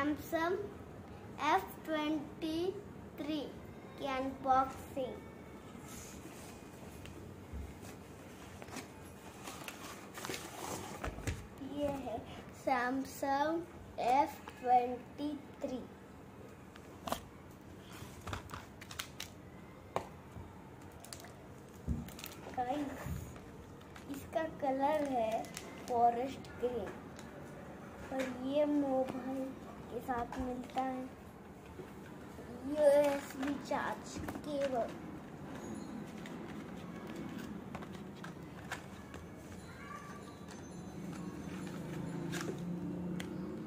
Samsung F twenty three की ये है सैमसंग एफ़ ट्वेंटी थ्री इसका कलर है फॉरेस्ट ग्रीन और ये मोबाइल के साथ मिलता है। USB charge cable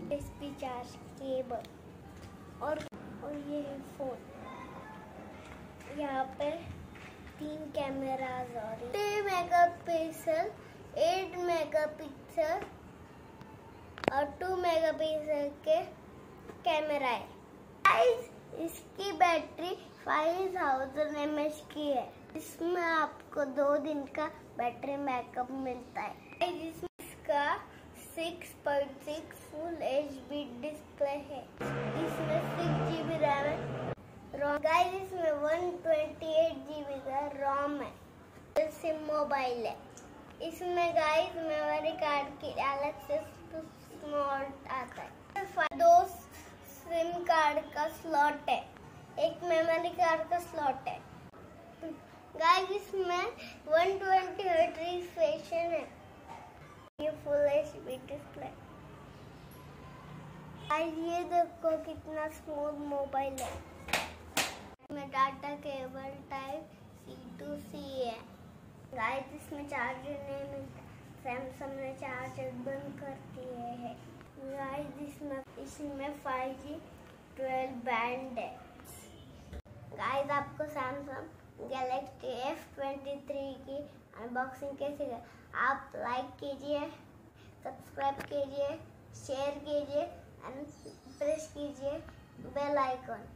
USB charge cable और और ये है फ़ोन यहाँ पे तीन कैमराज और mega pixel eight mega pixel और टू मेगा पिक्सल के कैमरा है। गाइस इसकी बैटरी फाइव थाउज़ेंड एम की है। इसमें आपको दो दिन का बैटरी बैकअप मिलता है। इसका 6.6 फुल एचडी डिस्प्ले है। इसमें सिक्स जी बी रैम है। रोम गाइस इसमें one twenty eight G B का रोम है। सिम मोबाइल है। इसमें गाइस मेमोरी कार्ड की अलग से स्लॉट मेमोरी कार्ड का स्लॉट है। गाइस इसमें 120 हर्ट्ज रिफ्रेश है। ये फुल एचडी डिस्प्ले गाइस ये देखो कितना स्मूथ मोबाइल है। इसमें data cable type C to C है। गाइस इसमें चार्जर नहीं मिलता। सैमसंग ने चार्जर बंद कर दिए हैं। गाइस इसमें इसमें फाइव जी ट्वेल्व बैंड है। गाइस आपको Samsung Galaxy F twenty three की अनबॉक्सिंग कैसी है आप लाइक कीजिए सब्सक्राइब कीजिए शेयर कीजिए एंड प्रेस कीजिए बेल आइकॉन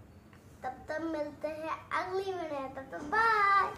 तब तक मिलते हैं अगली वीडियो तब तक बाय